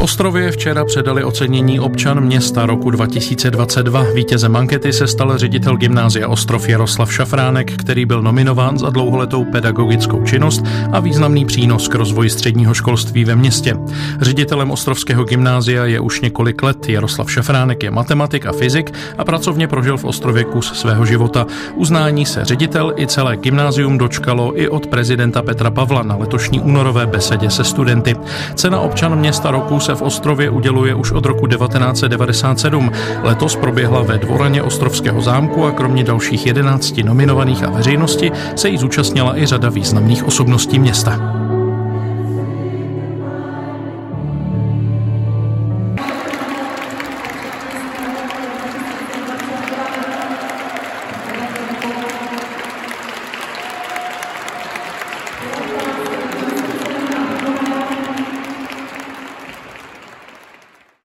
Ostrově včera předali ocenění občan města roku 2022. Vítězem ankety se stal ředitel gymnázia Ostrov Jaroslav Šafránek, který byl nominován za dlouholetou pedagogickou činnost a významný přínos k rozvoji středního školství ve městě. Ředitelem Ostrovského gymnázia je už několik let. Jaroslav Šafránek je matematik a fyzik a pracovně prožil v Ostrově kus svého života. Uznání se ředitel i celé gymnázium dočkalo i od prezidenta Petra Pavla na letošní únorové besedě se studenty. Cena občan města roku se v Ostrově uděluje už od roku 1997. Letos proběhla ve dvoraně Ostrovského zámku a kromě dalších 11 nominovaných a veřejnosti se jí zúčastnila i řada významných osobností města.